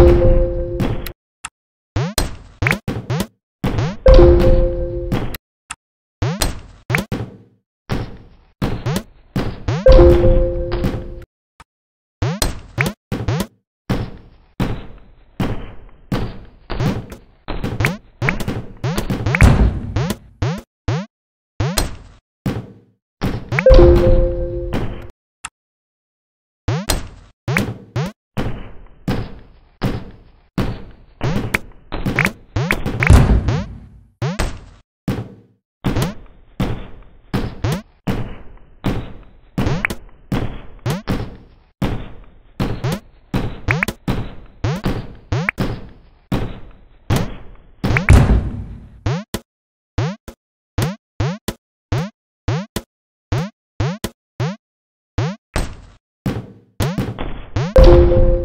you. Bye.